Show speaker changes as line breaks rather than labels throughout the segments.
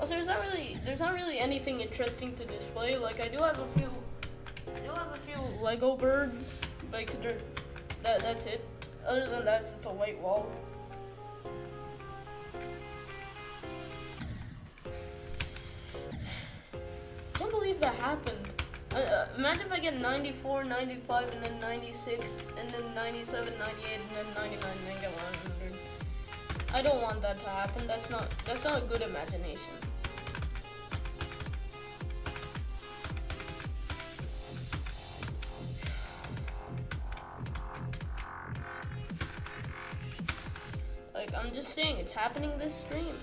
Also, there's not really there's not really anything interesting to display. Like I do have a few I do have a few Lego birds, they're, that that's it. Other than that, it's just a white wall. I Can't believe that happened. Uh, uh, imagine if I get 94, 95, and then 96, and then 97, 98, and then 99, and then get 100. I don't want that to happen. That's not that's not a good imagination. Like I'm just saying, it's happening this stream.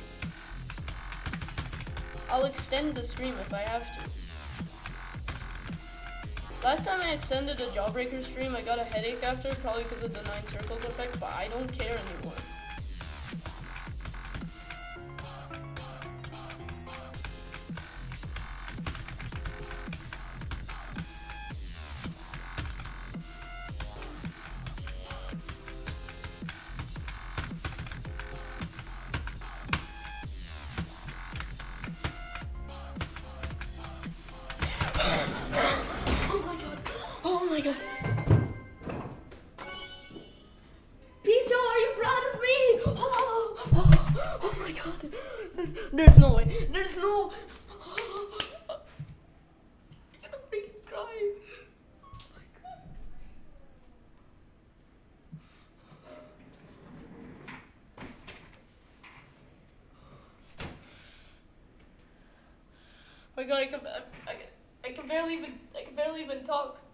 I'll extend the stream if I have to. Last time I extended a Jawbreaker stream, I got a headache after, probably because of the Nine Circles effect, but I don't care anymore. My god. Picho, are you proud of me? Oh, oh, oh my god. There's no way. There's no. I'm gonna freaking cry. Oh my god. Oh my god, I can, I, I, I can barely even, I can barely even talk.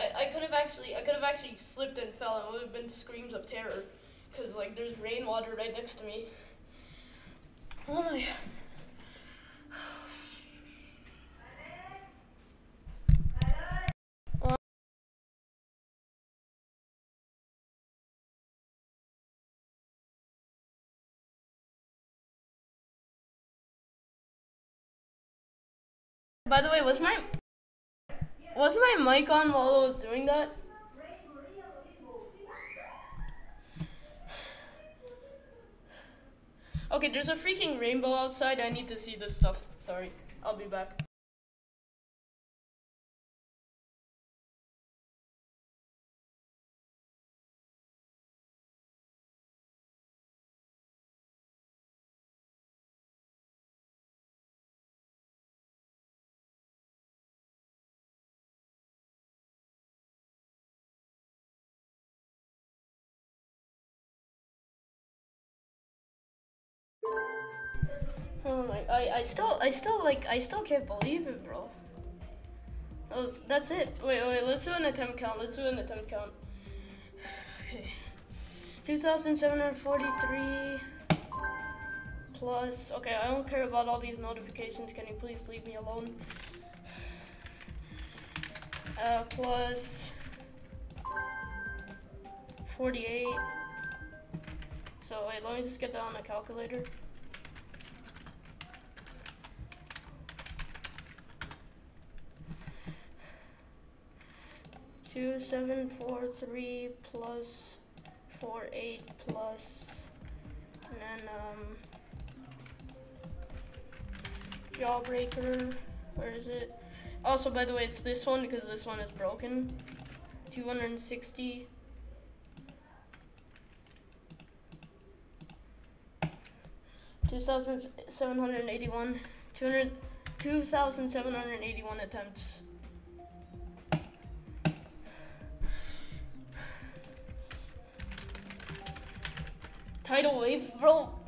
I, I could have actually, I could have actually slipped and fell, and it would have been screams of terror, because like there's rainwater right next to me. Oh my. By the way, was my was my mic on while I was doing that? Okay, there's a freaking rainbow outside. I need to see this stuff. Sorry. I'll be back. Oh my, I, I still, I still like, I still can't believe it, bro. That was, that's it. Wait, wait, let's do an attempt count. Let's do an attempt count. Okay. 2,743 plus, okay, I don't care about all these notifications. Can you please leave me alone? Uh, plus 48. So wait, let me just get that on a calculator. Two seven four three plus four eight plus and then um jawbreaker where is it? Also by the way it's this one because this one is broken. Two hundred and sixty Two Tidal wave, bro.